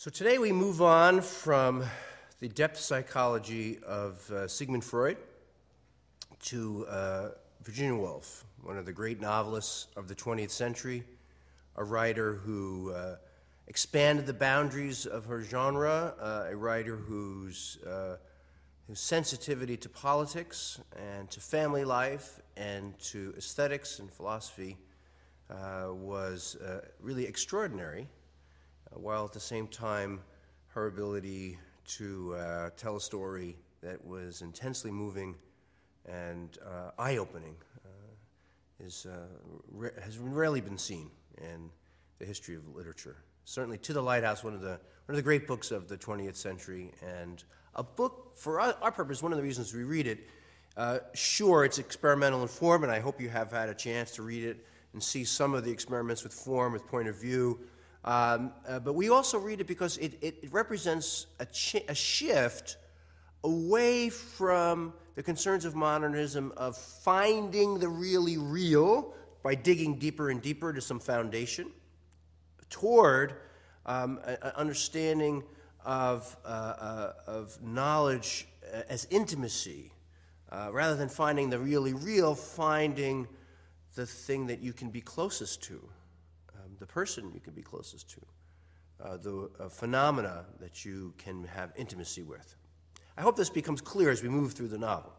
So today we move on from the depth psychology of uh, Sigmund Freud to uh, Virginia Woolf, one of the great novelists of the 20th century, a writer who uh, expanded the boundaries of her genre, uh, a writer whose, uh, whose sensitivity to politics and to family life and to aesthetics and philosophy uh, was really extraordinary while at the same time her ability to uh, tell a story that was intensely moving and uh, eye-opening uh, is, uh, has rarely been seen in the history of literature. Certainly, To the Lighthouse, one of the, one of the great books of the 20th century, and a book, for our, our purpose, one of the reasons we read it, uh, sure, it's experimental in form, and I hope you have had a chance to read it and see some of the experiments with form, with point of view, um, uh, but we also read it because it, it, it represents a, a, shift away from the concerns of modernism of finding the really real by digging deeper and deeper to some foundation toward um, an understanding of, uh, uh, of knowledge uh, as intimacy. Uh, rather than finding the really real, finding the thing that you can be closest to the person you can be closest to, uh, the uh, phenomena that you can have intimacy with. I hope this becomes clear as we move through the novel.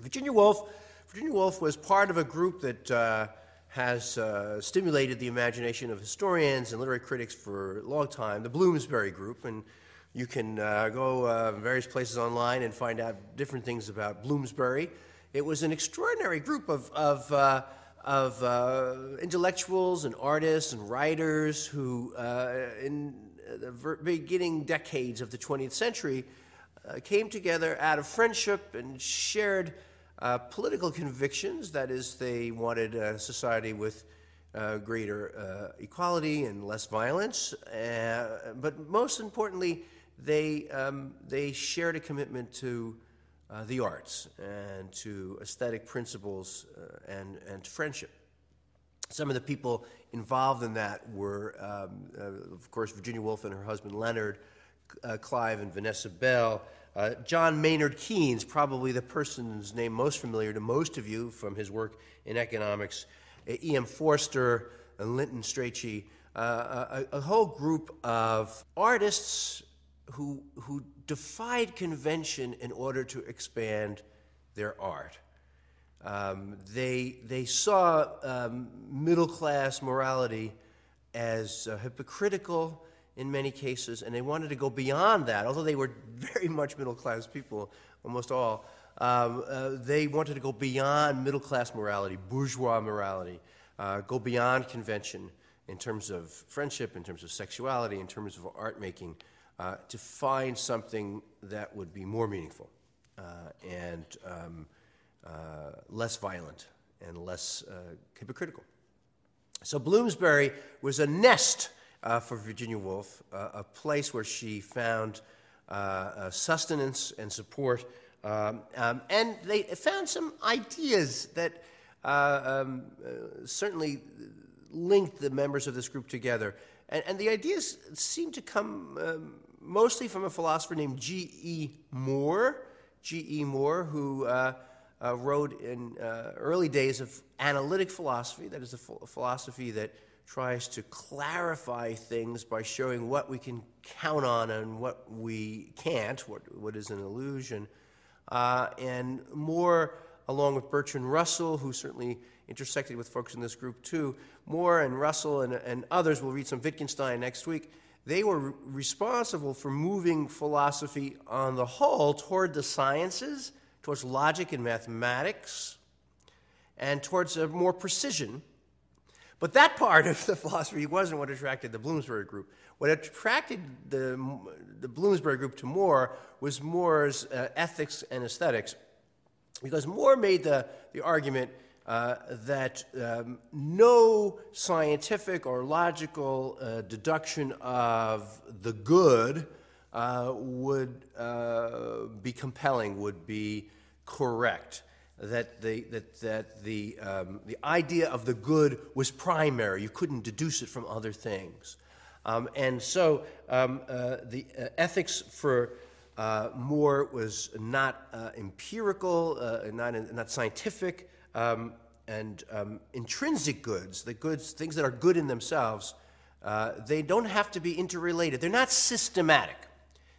Virginia Woolf, Virginia Woolf was part of a group that uh, has uh, stimulated the imagination of historians and literary critics for a long time, the Bloomsbury Group, and you can uh, go uh, various places online and find out different things about Bloomsbury. It was an extraordinary group of, of of uh, intellectuals and artists and writers who, uh, in the beginning decades of the 20th century, uh, came together out of friendship and shared uh, political convictions. That is, they wanted a society with uh, greater uh, equality and less violence. but most importantly, they, um, they shared a commitment to uh, the arts and to aesthetic principles uh, and, and friendship. Some of the people involved in that were, um, uh, of course, Virginia Woolf and her husband Leonard, uh, Clive and Vanessa Bell. Uh, John Maynard Keynes, probably the person's name most familiar to most of you from his work in economics. E.M. Forster and Lytton Strachey, a, a whole group of artists who, who defied convention in order to expand their art. Um, they, they saw um, middle class morality as uh, hypocritical in many cases, and they wanted to go beyond that. Although they were very much middle class people, almost all, um, uh, they wanted to go beyond middle class morality, bourgeois morality, uh, go beyond convention in terms of friendship, in terms of sexuality, in terms of art making uh, to find something that would be more meaningful uh, and um, uh, less violent and less uh, hypocritical. So Bloomsbury was a nest uh, for Virginia Woolf, a place where she found sustenance and support. Um, um, and they found some ideas that um, certainly linked the members of this group together. And, and the ideas seem to come um, mostly from a philosopher named G.E. Moore. G.E. Moore, who uh, uh, wrote in uh, early days of analytic philosophy, that is a ph- philosophy that tries to clarify things by showing what we can count on and what we can't, what, what is an illusion. Uh, and Moore, along with Bertrand Russell, who certainly intersected with folks in this group too, Moore and Russell and, and others, we'll read some Wittgenstein next week, they were responsible for moving philosophy on the whole toward the sciences, towards logic and mathematics, and towards a more precision. But that part of the philosophy wasn't what attracted the Bloomsbury group. What attracted the, the Bloomsbury group to Moore was Moore's uh, ethics and aesthetics, because Moore made the, the argument uh, that um, no scientific or logical uh, deduction of the good uh, would uh, be compelling, would be correct. That the, that, that the, um, the idea of the good was primary, you couldn't deduce it from other things. Um, and so um, uh, the uh, ethics for uh, Moore was not empirical, not, not scientific, um, and um, intrinsic goods, the goods, things that are good in themselves, uh, they don't have to be interrelated. They're not systematic.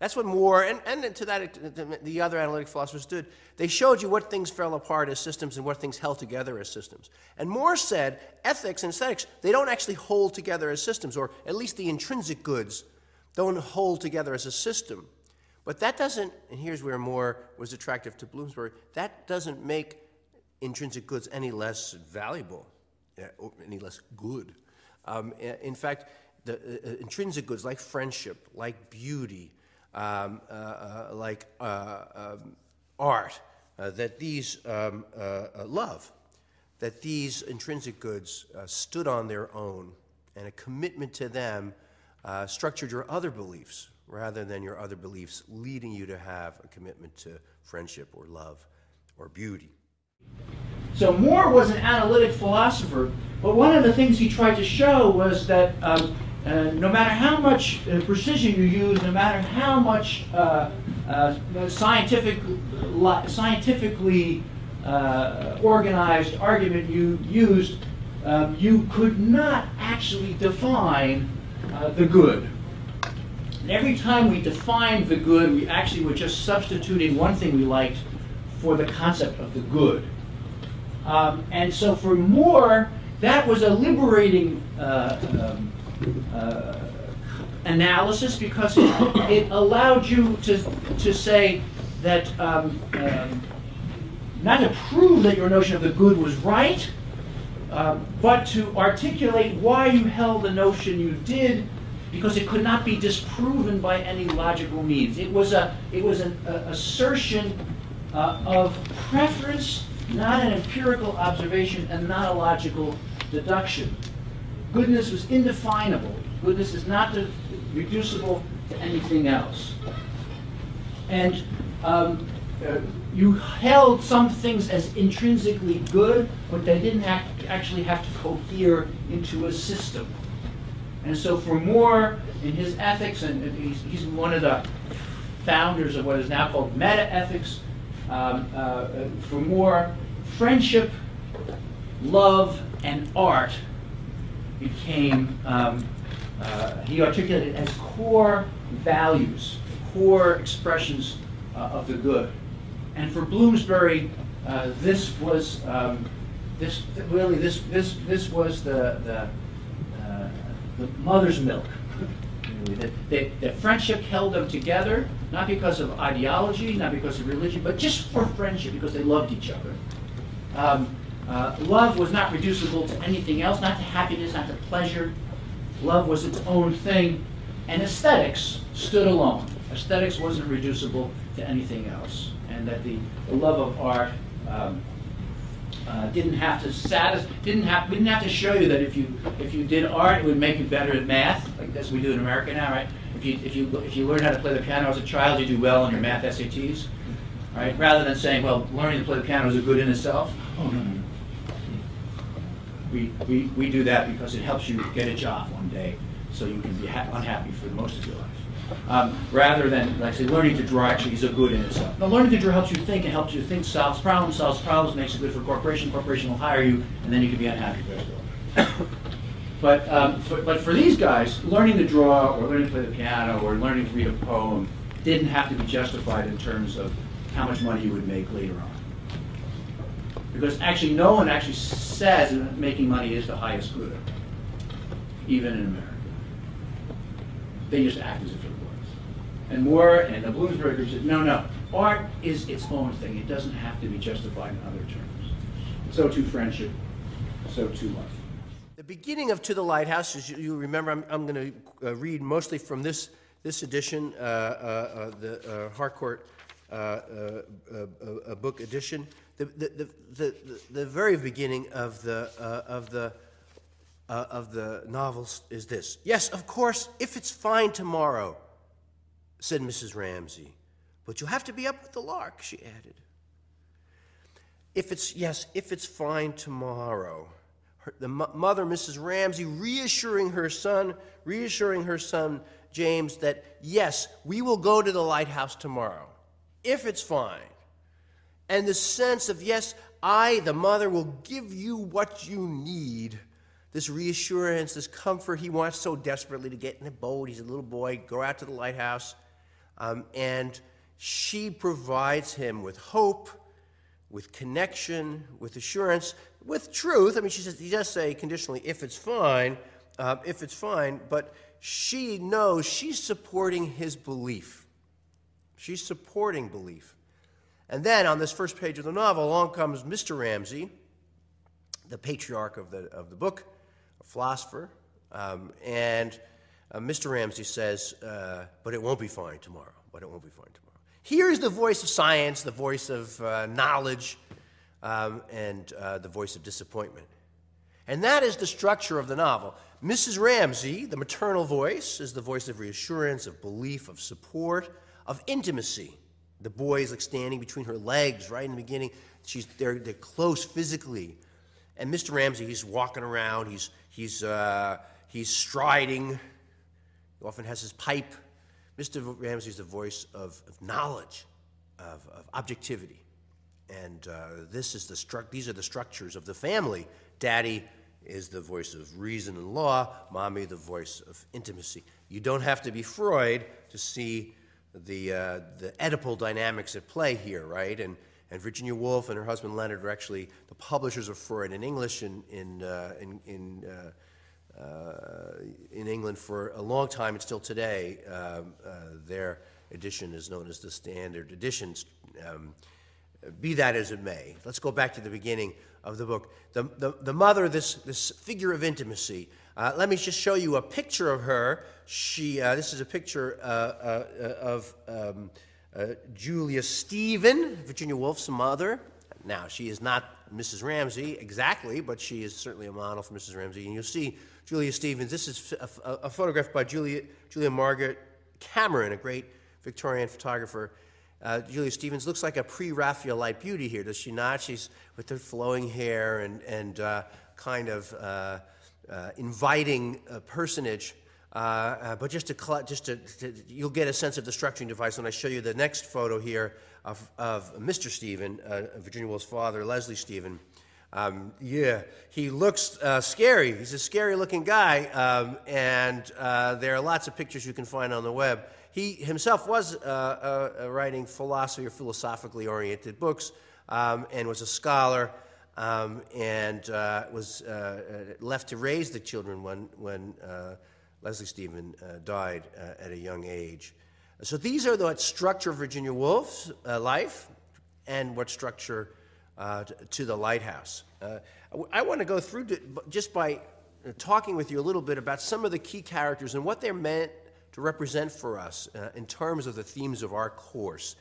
That's what Moore and, and to that, the other analytic philosophers did. They showed you what things fell apart as systems and what things held together as systems. And Moore said ethics and aesthetics, they don't actually hold together as systems, or at least the intrinsic goods don't hold together as a system. But that doesn't, and here's where Moore was attractive to Bloomsbury, that doesn't make intrinsic goods any less valuable, or any less good. Um, in fact, the uh, intrinsic goods like friendship, like beauty, um, uh, uh, like uh, um, art, that these um, love, that these intrinsic goods stood on their own, and a commitment to them structured your other beliefs rather than your other beliefs leading you to have a commitment to friendship or love or beauty. So Moore was an analytic philosopher, but one of the things he tried to show was that um, uh, no matter how much uh, precision you use, no matter how much uh, uh scientific, scientifically uh, organized argument you used, um, you could not actually define uh, the good. And every time we defined the good, we actually were just substituting one thing we liked for the concept of the good. Um, and so for Moore, that was a liberating um, uh, analysis because it, it, allowed you to, to say that um, um, not to prove that your notion of the good was right, uh, but to articulate why you held the notion you did because it could not be disproven by any logical means. It was, a, it was an a assertion uh, of preference, not an empirical observation and not a logical deduction. Goodness was indefinable. Goodness is not reducible to anything else. And um, uh, you held some things as intrinsically good, but they didn't actually have to cohere into a system. And so for Moore, in his ethics, and he's, he's one of the founders of what is now called meta-ethics, um, uh, for Moore, friendship, love, and art became, um, uh, he articulated as core values, core expressions uh, of the good. And for Bloomsbury, this was um, this really this this this was the the, uh, the mother's milk. That, that friendship held them together, not because of ideology, not because of religion, but just for friendship, because they loved each other. Um, uh, love was not reducible to anything else, not to happiness, not to pleasure. Love was its own thing. And aesthetics stood alone. Aesthetics wasn't reducible to anything else. And that the, the love of art um, uh, didn't have to satisfy, didn't have, we didn't have to show you that if you if you did art, it would make you better at math, like as we do in America now, right? If you if you if you learn how to play the piano as a child, you do well on your math SATs, right? Rather than saying, well, learning to play the piano is a good in itself. Oh no, no, we, we, we do that because it helps you get a job one day so you can be unhappy for most of your life. Um, rather than, like I say, learning to draw actually is a good in itself. Now, learning to draw helps you think and helps you think, solves problems, solves problems, makes it good for corporation. Corporation will hire you, and then you can be unhappy but, um, for, but for these guys, learning to draw or learning to play the piano or learning to read a poem didn't have to be justified in terms of how much money you would make later on. Because actually, no one actually says that making money is the highest good, even in America. They just act as if it. And Moore and the Bloomsbury group said, no, no, art is its own thing. It doesn't have to be justified in other terms. So too friendship, so too life. The beginning of To the Lighthouse, as you remember, I'm, I'm going to uh, read mostly from this, this edition, uh, uh, uh the uh, Harcourt uh, book edition the, the, the, the, very beginning of the, of, the, uh, of the novels is this. Yes, of course, if it's fine tomorrow, said Mrs. Ramsay. But you'll have to be up with the lark, she added. If it's, yes, if it's fine tomorrow. her, the mo- mother, Mrs. Ramsay, reassuring her son, reassuring her son James that yes, we will go to the lighthouse tomorrow, if it's fine. And the sense of yes, I, the mother, will give you what you need. This reassurance, this comfort he wants so desperately to get in a boat. He's a little boy, go out to the lighthouse. Um, and she provides him with hope, with connection, with assurance, with truth. I mean, she says, he does say conditionally, if it's fine, uh, if it's fine, but she knows she's supporting his belief. She's supporting belief. And then on this first page of the novel, along comes Mr. Ramsay, the patriarch of the, of the book, a philosopher. Um, and uh, Mr. Ramsay says, uh, But it won't be fine tomorrow. But it won't be fine tomorrow. Here's the voice of science, the voice of uh, knowledge, um, and uh, the voice of disappointment. And that is the structure of the novel. Mrs. Ramsay, the maternal voice, is the voice of reassurance, of belief, of support, of intimacy. The boy is like standing between her legs right in the beginning. She's, they're, they're close physically. And Mr. Ramsay, he's walking around, he's, he's, uh, he's striding, he often has his pipe. Mr. Ramsay is the voice of, of knowledge, of, of objectivity. And uh, this is the stru- these are the structures of the family. Daddy is the voice of reason and law, mommy, the voice of intimacy. You don't have to be Freud to see the, uh, the Oedipal dynamics at play here, right? And, and Virginia Woolf and her husband Leonard are actually the publishers of Freud in English in, in, uh, in, in, uh in, England for a long time and still today. Um, uh, their edition is known as the Standard Edition. Um, be that as it may, let's go back to the beginning of the book. The, the, the mother, this, this figure of intimacy. Uh, let me just show you a picture of her. She, uh, this is a picture uh, uh, uh of um, uh, Julia Stephen, Virginia Woolf's mother. Now, she is not Mrs. Ramsay exactly, but she is certainly a model for Mrs. Ramsay. And you'll see Julia Stevens. This is a, a, photograph by Julia, Julia Margaret Cameron, a great Victorian photographer. Uh, Julia Stevens looks like a pre-Raphaelite beauty here, does she not? She's with her flowing hair and, and uh, kind of uh, uh inviting personage. Uh, uh, but just, to, just to, to, you'll get a sense of the structuring device when I show you the next photo here of, of Mr. Stephen, Virginia Woolf's father, Leslie Stephen. Um, yeah, he looks uh, scary. He's a scary looking guy, um, and uh, there are lots of pictures you can find on the web. He himself was uh, uh, writing philosophy or philosophically oriented books um, and was a scholar um, and uh, was uh, uh, left to raise the children when, when uh, Leslie Stephen died at a young age. So these are the structure of Virginia Woolf's life and what structure to the lighthouse. I want to go through to, just by talking with you a little bit about some of the key characters and what they're meant to represent for us uh, in terms of the themes of our course.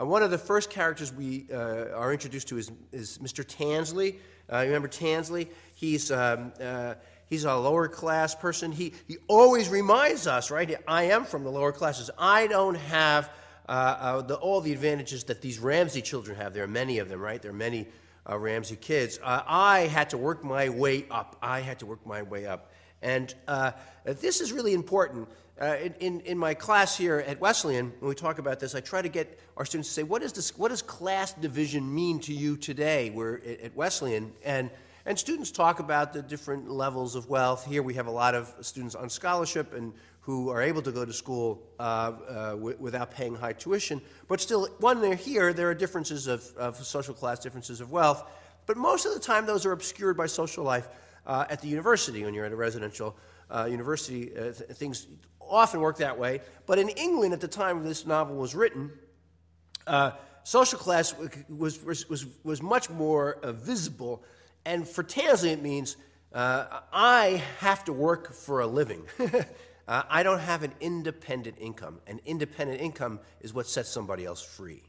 Uh, one of the first characters we uh, are introduced to is, is Mr. Tansley. Uh, remember Tansley? He's, um, uh, he's a lower class person. He, he always reminds us, right? I am from the lower classes. I don't have uh, the, all the advantages that these Ramsay children have. There are many of them, right? There are many Ramsay kids. I had to work my way up. I had to work my way up. And this is really important uh, in, in my class here at Wesleyan, when we talk about this, I try to get our students to say, what, is this, what does class division mean to you today? We're at Wesleyan. And, and students talk about the different levels of wealth. Here we have a lot of students on scholarship and who are able to go to school uh, uh, without paying high tuition. But still, when they're here, there are differences of, of social class, differences of wealth. But most of the time, those are obscured by social life uh, at the university when you're at a residential uh, university. Uh, th things often work that way. But in England, at the time this novel was written, uh, social class was, was, was, was much more visible. And for Tansley, it means I have to work for a living. Uh, I don't have an independent income. An independent income is what sets somebody else free.